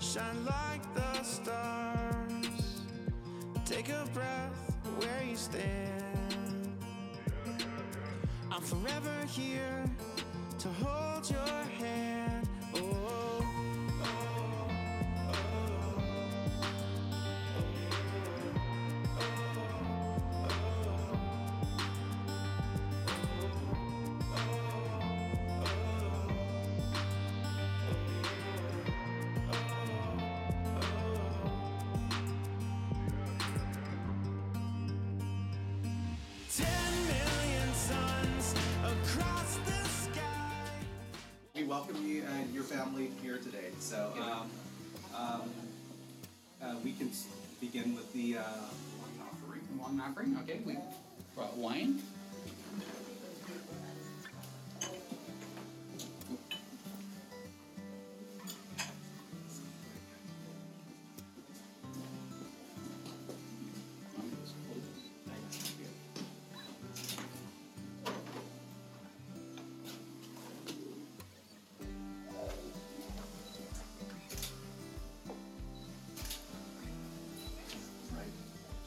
shine like the stars. Take a breath where you stand. I'm forever here to hold your hand. Family here today. So um, um, uh, we can begin with the uh, wine offering. Wine offering, okay. We brought wine.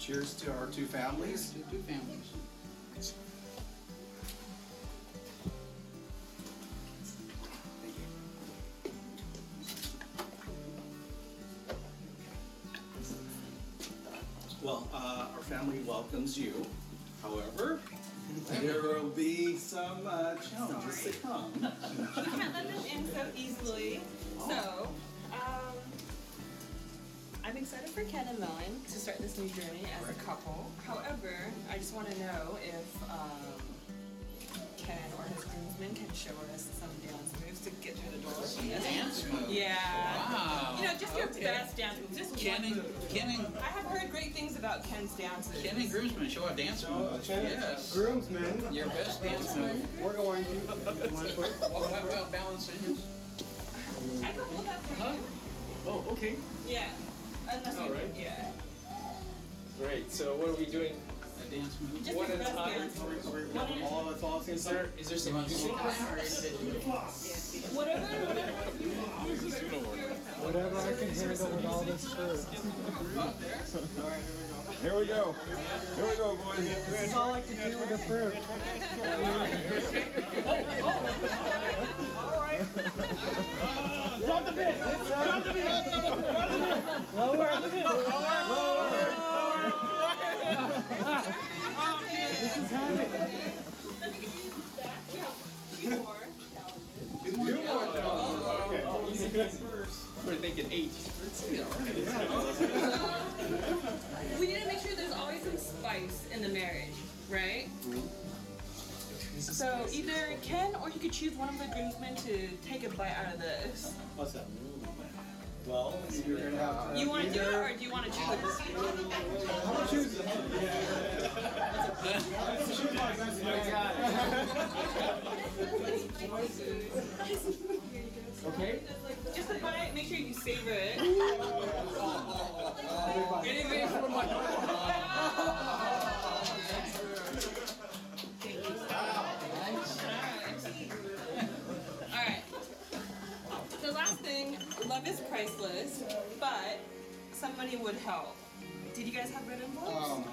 Cheers to our two families. Two two families. Well, uh, our family welcomes you. However, there will be some uh, challenges to come. For Ken and Mellen to start this new journey as a couple. However, I just want to know if um, Ken or his groomsmen can show us some dance moves to get through the door. Dance move. Yeah. Wow. You know, just your Okay. best dance moves. Just Ken one and, move. Ken and, I have heard great things about Ken's dances. Ken and groomsmen show a dance move. Yes. Groomsmen, Your best dance move. we're going to. One foot. What what about balancing? I can hold that for you. Oh, okay. Yeah. Unless you, All right. yeah. Great. So what are we doing? A dance move. Just One your at a best time. dance. One at all. That's all. Is there is there some music or Whatever, whatever. Whatever I can handle with all this food. Here we go. Here we go, boys. This is all I can do with the fruit. Drop the bit! Drop the bit! Lower! Lower! This is happening. We're thinking eight. We need to make sure there's always some spice in the marriage, right? So either Ken or you could choose one of the groomsmen to take a bite out of this. What's that? Well, you're gonna have to. You want to do it or do you want to choose? I'm gonna choose it. Okay. Just a bite, make sure you savor it. Anything from my. Love is priceless, but some money would help. Did you guys have red envelopes?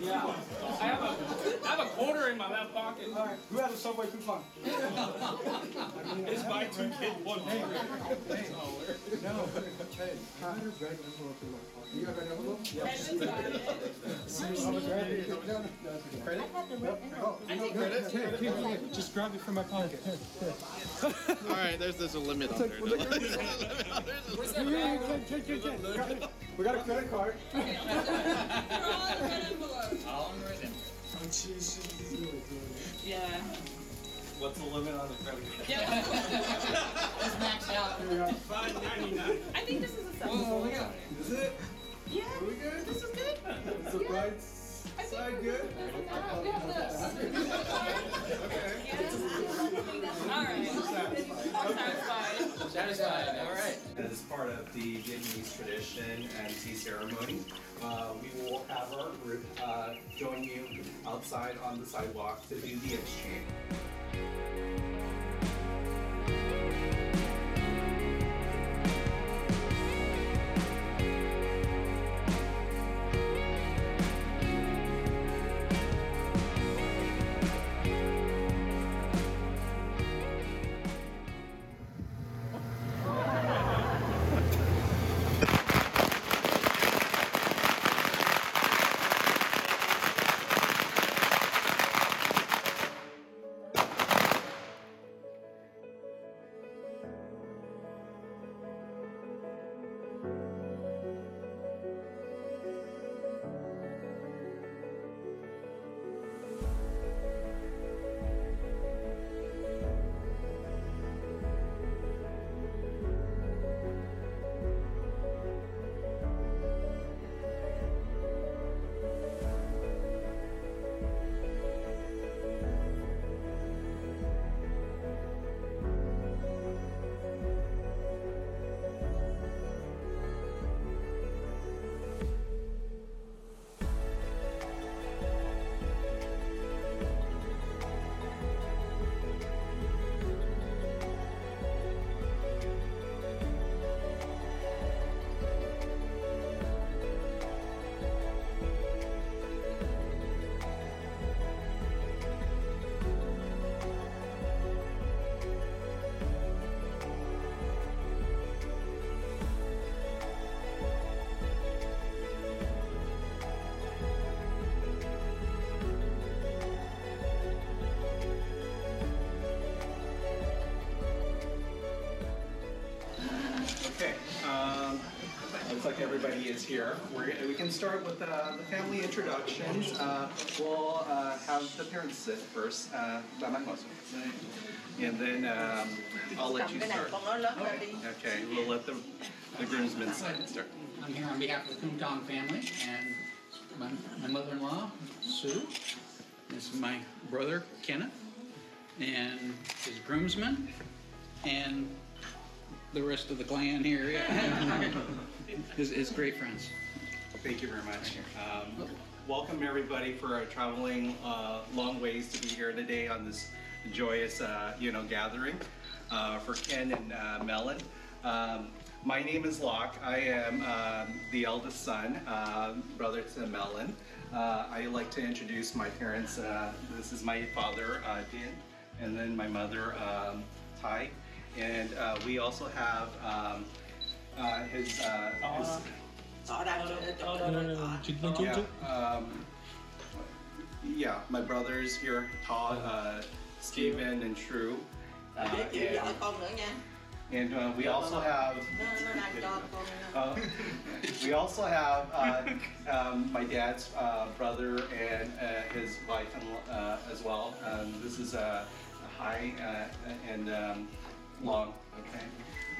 Yeah. I have a I have a quarter in my left pocket. Alright, who has a Subway coupon? It's my two get one free. No. Hey, I had a red envelope in my pocket. You have an envelope? Credit? Oh, credit? Just grab it from my pocket. All right, there's there's a limit on there. We got- We a credit card. For all the red envelopes. All in rhythm. Yeah. What's the limit on the credit card? Yeah. It's maxed out. Five ninety nine. I think this is a seven. Oh, yeah. Is it? Yeah. we good? This is good. Is the bright side good? Alright. I'm satisfied. Satisfied, all right. As part of the Vietnamese tradition and tea ceremony, uh, we will have our group uh, join you outside on the sidewalk to do the exchange. Everybody is here. We're, we can start with uh, the family introductions. Uh, we'll uh, have the parents sit first, uh, Mama and then um, I'll let you start. Okay, we'll let the, the groomsmen sit- start. I'm here on behalf of the Kumtong family and my, my mother-in-law, Sue. This is my brother, Kenneth, and his groomsmen, and the rest of the clan here. yeah. His, his great friends. Thank you very much. Um, welcome everybody for traveling uh, long ways to be here today on this joyous, uh, you know, gathering uh, for Ken and uh, Mellen. Um, my name is Locke. I am um, the eldest son, uh, brother to Mellen. Uh, I like to introduce my parents. Uh, this is my father, uh, Din, and then my mother, um, Tai. And uh, we also have um, uh, his, uh, his yeah, um, yeah, my brothers here, Todd, uh, Steven, and True. Uh, and and uh, we also have, uh, we also have uh, um, my dad's uh, brother and uh, his wife and, uh, as well. Um, this is uh, High uh, and um, Long, okay?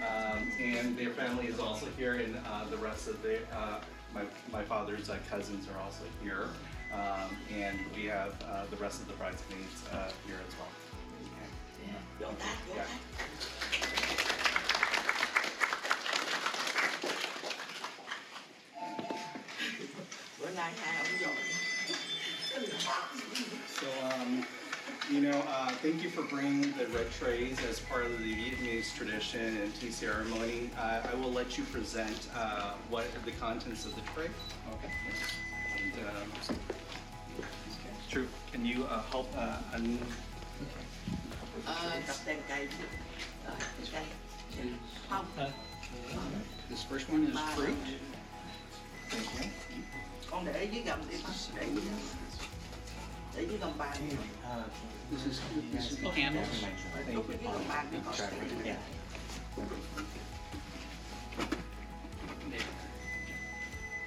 Um, and their family is also here, and uh, the rest of the, uh, my, my father's uh, cousins are also here. Um, and we have uh, the rest of the bridesmaids uh, here as well. Okay. Yeah. So, um, you know, uh, thank you for bringing the red trays as part of the Vietnamese tradition and tea ceremony. Uh, I will let you present uh, what are the contents of the tray. Okay. And, um, okay. True. Can you uh, help uh, un- This first one is fruit. Thank you. con để dưới gầm đi bác để dưới gầm để dưới gầm bàn This is, this is candles. lúc dưới gầm bàn đi con để dưới.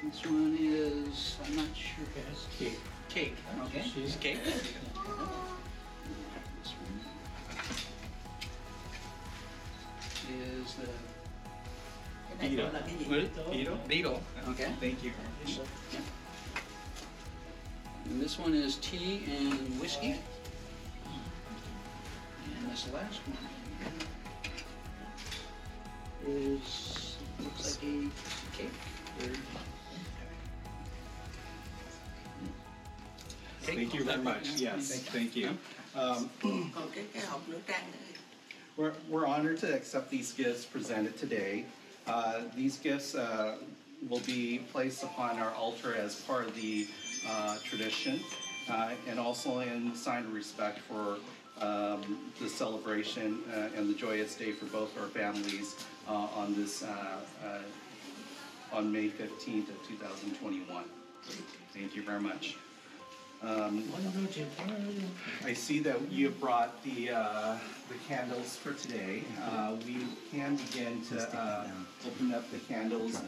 This one is, I'm not sure. It's cake. Cake, okay, it's cake. This one Is the cái này gọi là cái gì Betel? betel, okay. Thank you. And this one is tea and whiskey. And this last one is, looks like a cake. or- Thank you very much. Yes, thank you. Um, còn cái cái hộp nữ trang này We're, we're honored to accept these gifts presented today. Uh, these gifts uh, will be placed upon our altar as part of the uh, tradition uh, and also in sign of respect for um, the celebration uh, and the joyous day for both our families uh, on this on May 15th of 2021. Thank you very much. Um, I see that you brought the, uh, the candles for today. Uh, we can begin to, uh, open up the candles,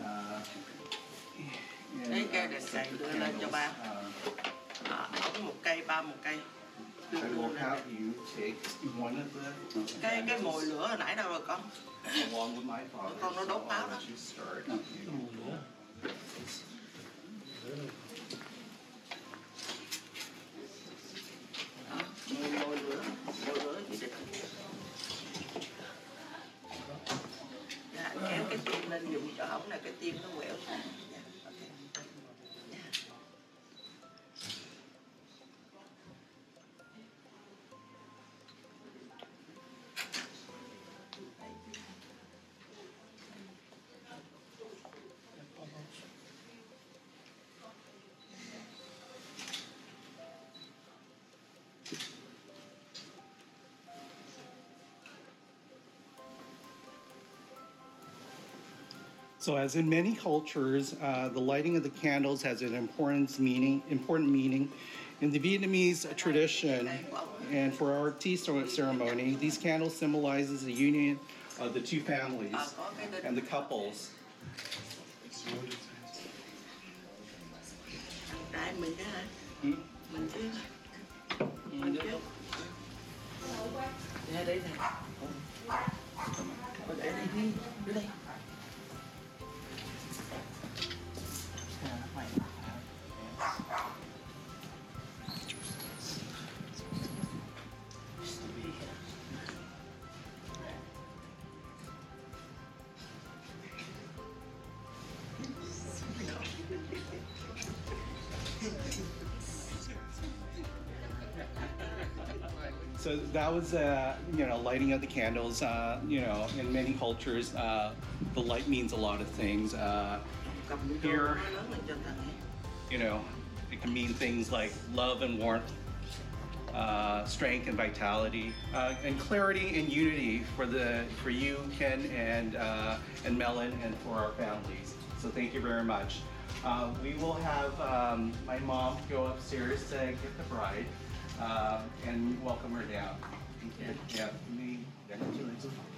uh. and, Đấy, uh, cây đèn set cày the đưa lên cho candles. ba. Uh, à, ống một cây ba một cây đưa I đưa will lên have đây. you take one of the. cái cái mồi lửa hồi nãy đâu rồi con Along with my father. Con nó đốt so pháo I'll đó. let you start. Đó, mồi mồi lửa mồi lửa chỉ định dạ, anh kéo cái tim lên dùng cho ống này cái tim nó quẹo xuống So, as in many cultures, uh, the lighting of the candles has an important meaning. Important meaning in the Vietnamese tradition, and for our tea ceremony, these candles symbolizes the union of the two families and the couples. Hmm? Was, uh, you know, lighting of the candles. Uh, you know, in many cultures, uh, the light means a lot of things. Uh, Here. you know, it can mean things like love and warmth, uh, strength and vitality, uh, and clarity and unity for the for you, Ken, and uh, and Mellen, and for our families. So thank you very much. Uh, we will have um, my mom go upstairs to get the bride um, and welcome her down. Yeah, me. All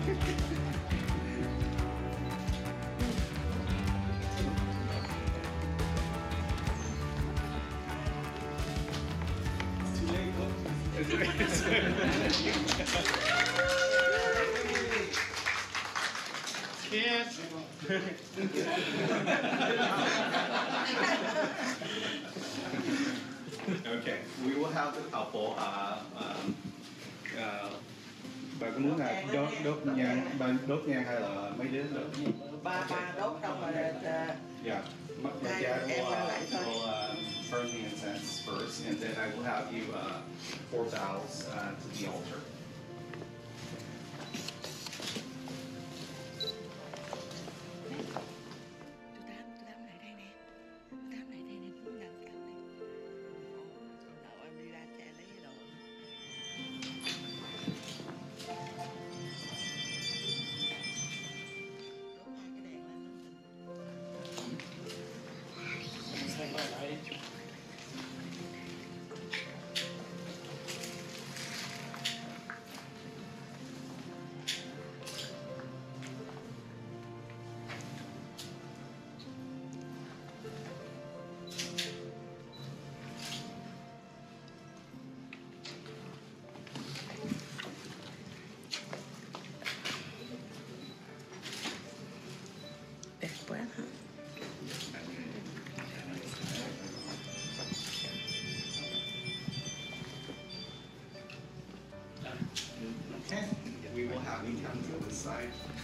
Okay, we will have the couple. Uh, um, uh, bà có muốn là đốt nhang, đốt nhang hay là mấy đứa đốt? ba ba đốt xong rồi ờ, Yeah, my, my Hai dad em will, lại uh, thôi. will uh, burn the incense first, and then I will have you uh, pour vows uh, to the altar. To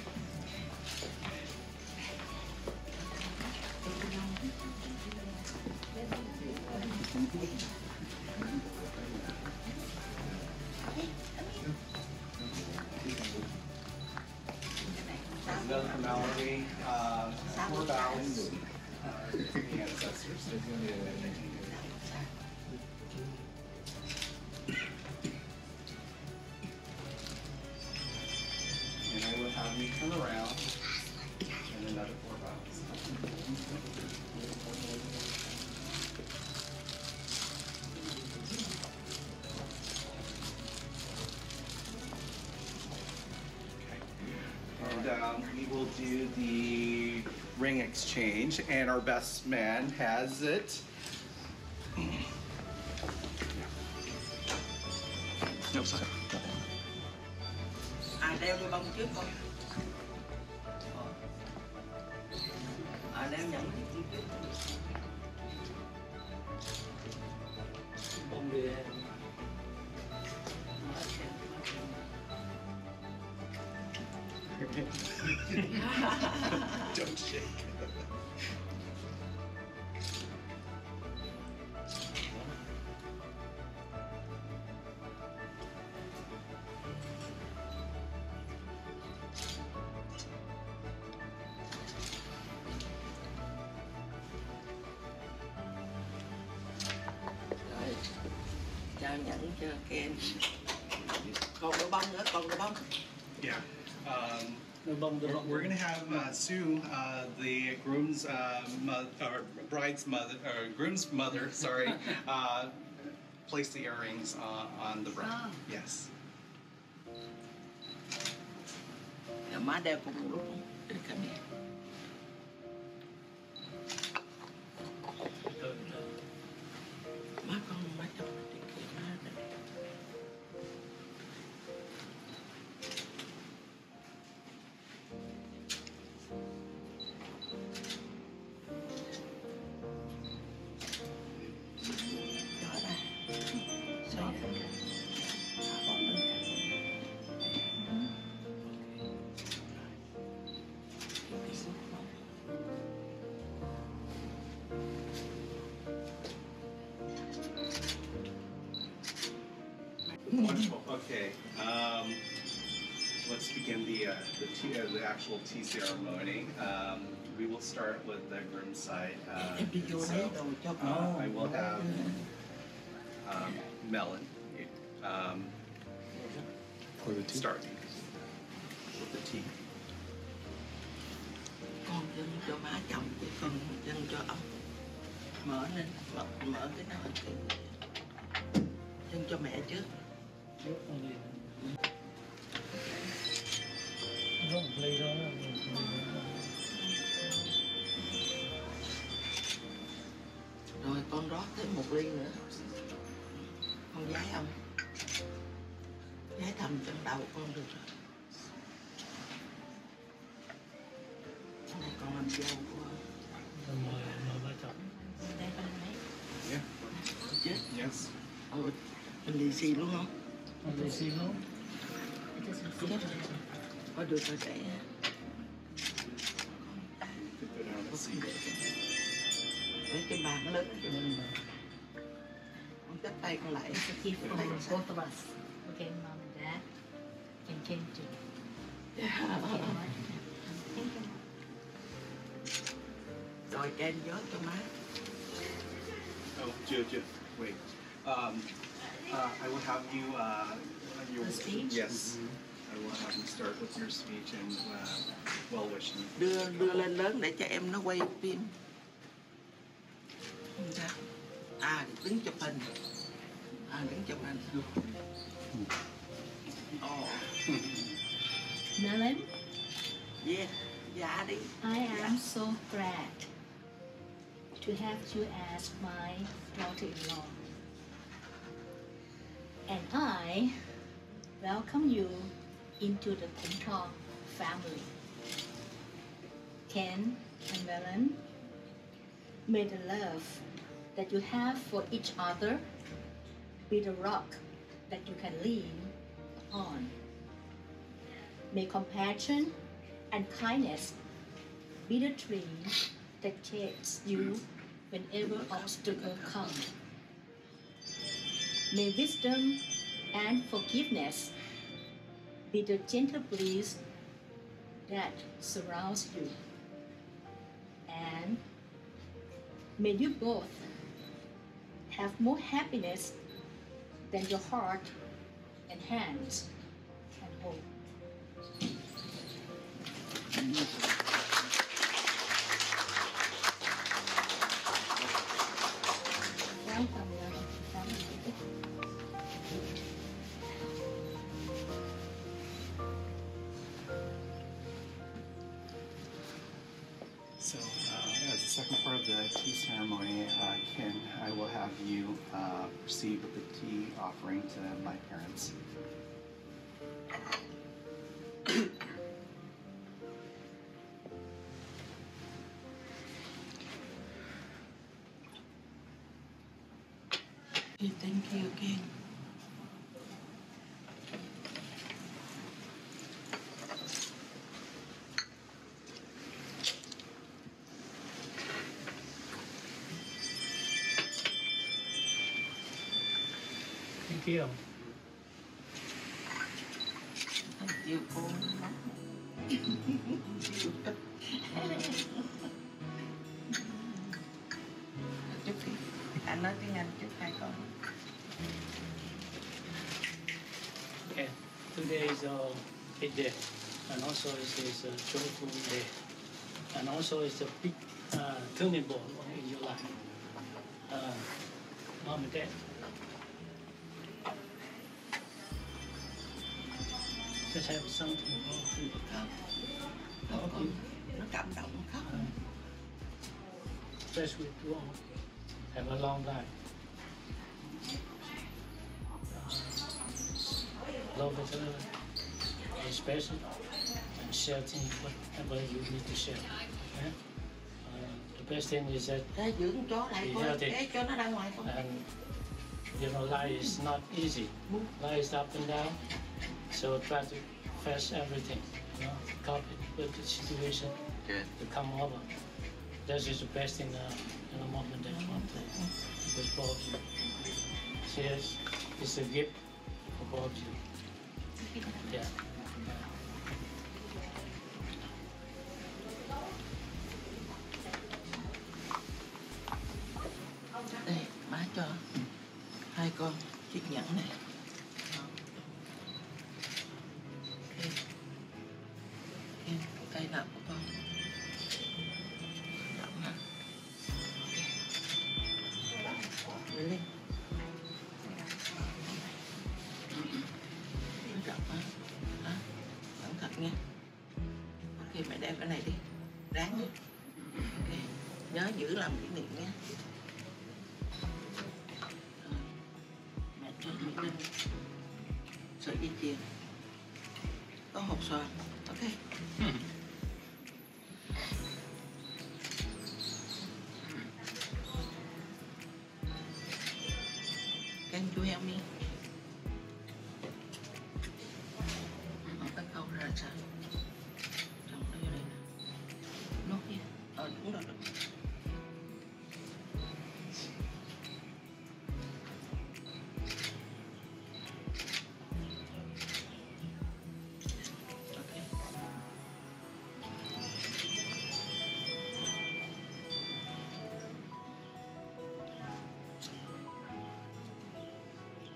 Um, we will do the ring exchange, and our best man has it. No, sorry. We're going to have uh, Sue, uh, the groom's uh, mo- or bride's mother, or groom's mother, sorry, uh, place the earrings on, on the bride. Yes. Rồi má đeo cùng một Okay. Um, let's begin the uh, the, tea, uh, the actual tea ceremony. Um, we will start with the groom side. Uh, Em đi vô so, lấy đồ cho uh. I will have um, Mellen. Um, For the tea. start một ly nữa. Con giái ông. Giái thầm trong đầu con được rồi. Cái này con làm dâu của đây con lấy Yeah. chứ Yes. ừ mình lì xì luôn không? Chết rồi có được rồi sẽ lấy cái bàn lớn cho mình tay con lại It's a gift sao? both of us. Okay, mom and dad. And Ken too. Okay, Thank you. rồi chen gió cho má Oh, Jill, Jill, wait. Um, uh, I will have you, uh, your, The speech? yes. I will have you start with your speech and, uh, well wishing. đưa đưa lên lớn để cho em nó quay phim à đứng chụp hình à đứng chụp hình ồ Mellen, yeah dạ I am so glad to have you as my daughter-in-law. And I welcome you into the Kumtong family. Ken and Mellen, may the love that you have for each other be the rock that you can lean on. May compassion and kindness be the tree that shades you whenever obstacle come. May wisdom and forgiveness be the gentle breeze that surrounds you. And may you both have more happiness than your heart and hands can hold. Okay, thank you again. Thank you. Thank you today is a big day, and also it is a joyful day, and also it's a big uh, turning point in your life. Uh, mom and dad. Just have something Không Không con Nó cảm động khóc Just with you all. Have a long life. Love each other, respect it, and share things whatever you need to share. Yeah? Uh, the best thing is that Ra dưỡng chó lại Thì con theo thì- Để cho nó ra ngoài con and you know life is not easy. Life is up and down. So try to face everything, you know, cope with the situation to come over. That is the best thing uh, in a moment that you want to with both of you. Cheers. It's a gift for both of you. Yeah.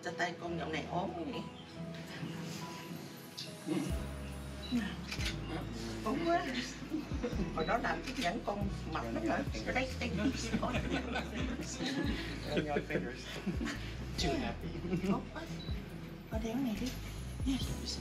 Cho tay con dạo này ốm nhỉ? ốm quá hồi đó làm chiếc nhẫn con mập lắm rồi Counting on fingers. Too happy. Có đéo này đi. Yes, it's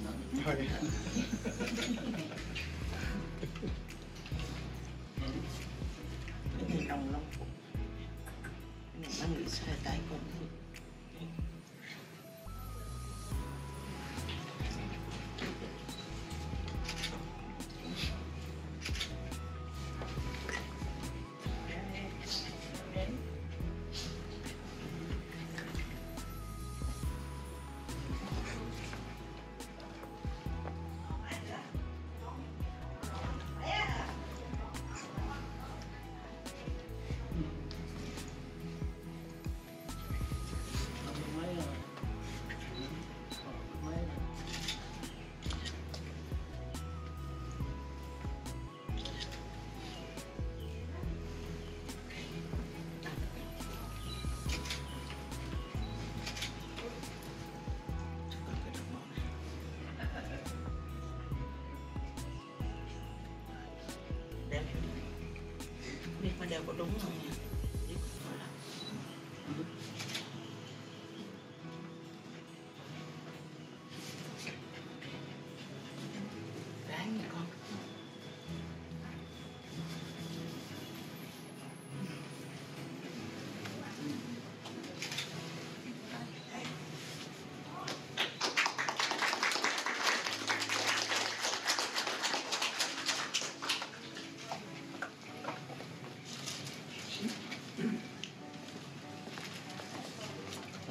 Biết mà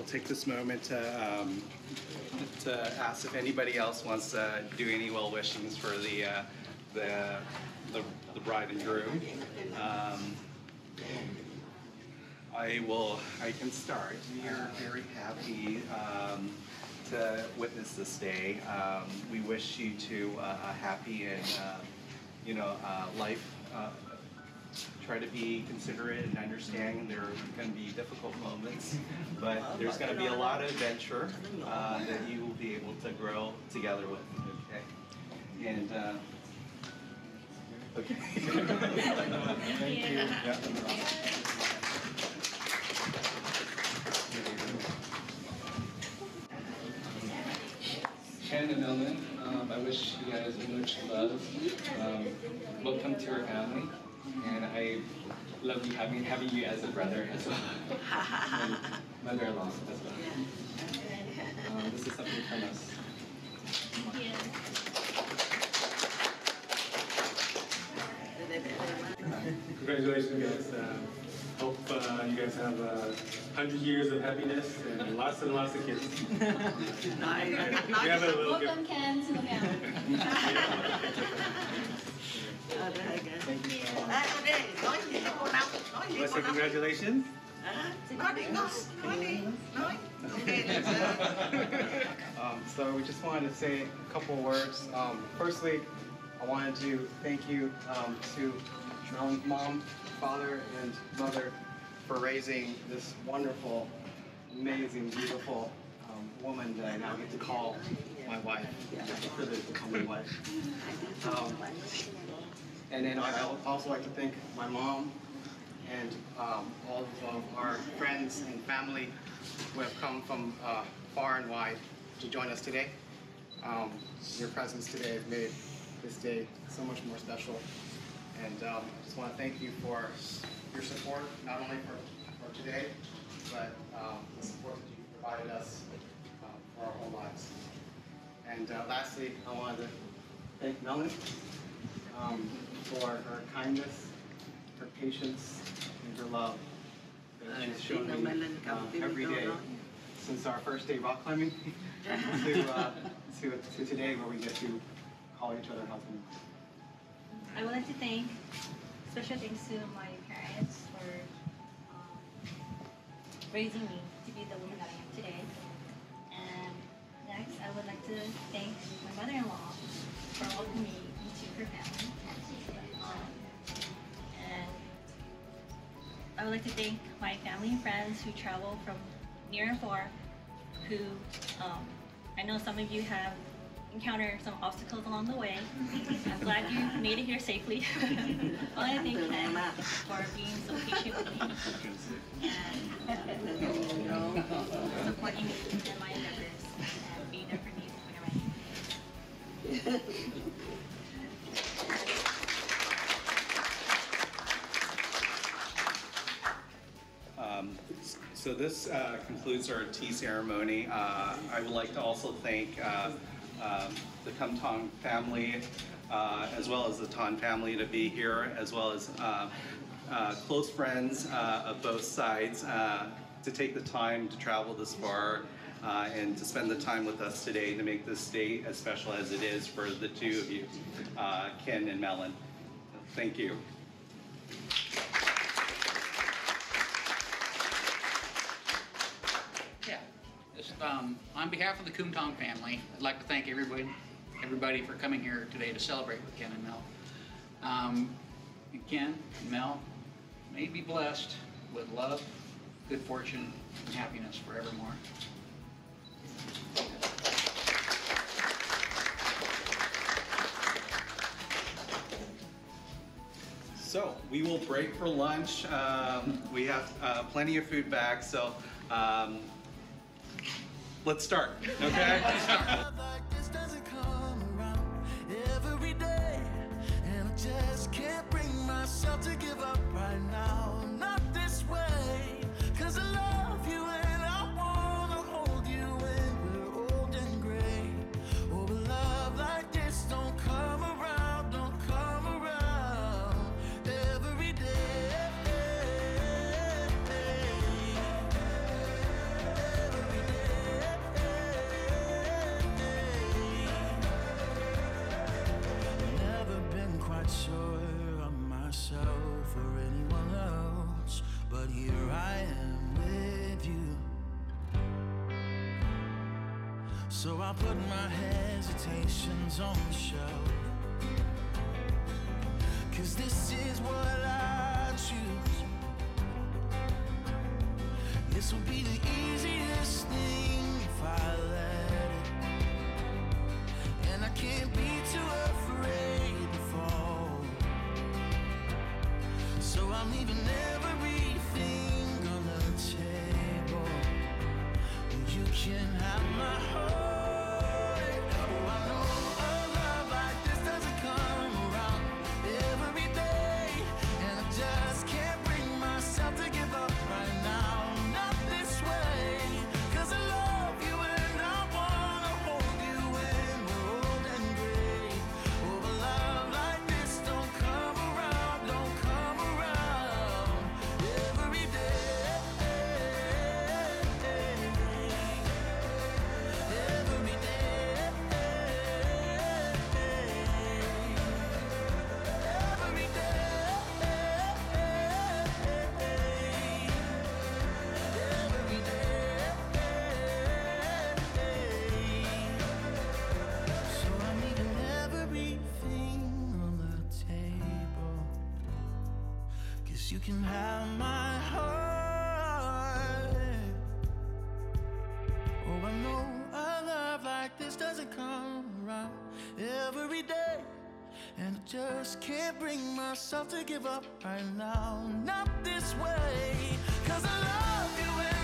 take this moment to, um, to ask if anybody else wants to do any well wishings for the, uh, the, the, the bride and groom. Um, I will, I can start. We are very happy um, to witness this day. Um, we wish you to uh, a happy and, um, you know, uh, life. Try to be considerate and understanding. There are going to be difficult moments, but there's going to be a lot of adventure uh, that you will be able to grow together with. Okay, and. Uh, Okay. Thank you. Yeah. And Ellen, um, I wish you guys much love. Um, welcome to our family, and I love you having having you as a brother as well, and mother-in-law as well. Um, this is something from us. Congratulations, guys. Uh, hope uh, you guys have uh, 100 years of happiness and lots and lots of kids. Nói, We have a little gift. Welcome, Ken, to the family. Cô say Năm. congratulations. Um, so we just wanted to say a couple words. Um, firstly, I wanted to thank you um, to own mom, father, and mother for raising this wonderful, amazing, beautiful um, woman that I now get to call my wife. Wife. And then I also like to thank my mom and um, all of our friends and family who have come from uh, far and wide to join us today. Um, your presence today has made this day so much more special. And um, I just want to thank you for your support, not only for, for today, but um, the support that you've provided us um, for our whole lives. And uh, lastly, I wanted to thank Melanie um, for her kindness, her patience, and her love that she's shown me um, every day since our first day rock climbing to, uh, to, to today where we get to call each other husband. I would like to thank, special thanks to my parents for um, raising me to be the woman that I am today. And next, I would like to thank my mother-in-law for welcoming me into her family. I would like to thank my family and friends who travel from near and far, who um, I know some of you have encountered some obstacles along the way. I'm glad you made it here safely. I want to thank Ken for being so patient with me and um, supporting me in my endeavors and being there for me whenever I need. So this uh, concludes our tea ceremony. Uh, I would like to also thank uh, um, the Kumtong family, uh, as well as the Ton family to be here, as well as uh, uh, close friends of both sides to take the time to travel this far and to spend the time with us today to make this day as special as it is for the two of you, Ken and Mellen. Thank you. Yeah. Just, um, on behalf of the Kumtong family, I'd like to thank everybody, everybody for coming here today to celebrate with Ken and Mel. Um, and Ken and Mel may be blessed with love, good fortune, and happiness forevermore. So we will break for lunch. Um, we have uh, plenty of food back, so um, let's start. Okay. So I put my hesitations on the shelf. Cause this is what I choose. This will be the easiest can have my heart. Oh, I know a love like this doesn't come around every day. And I just can't bring myself to give up right now. Not this way. Cause I love you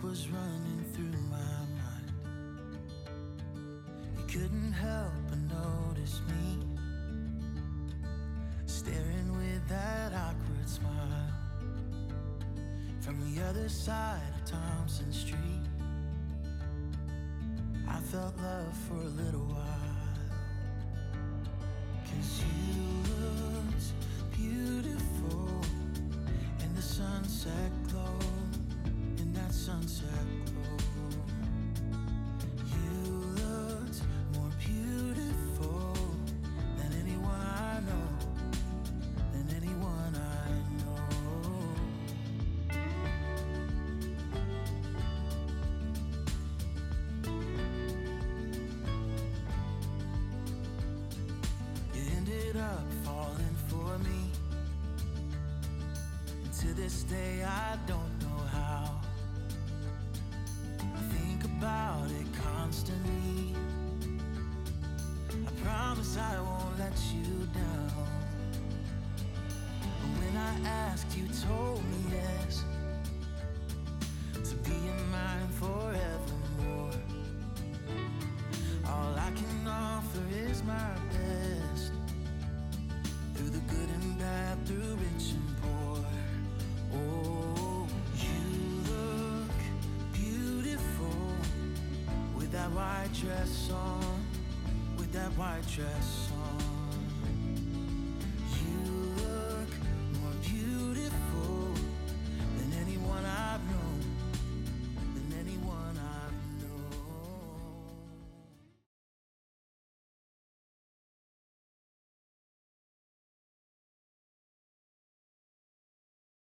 what was running through my mind. You couldn't help but notice me staring with that awkward smile from the other side of Thompson Street. I felt love for a little while. this day I don't with that white dress.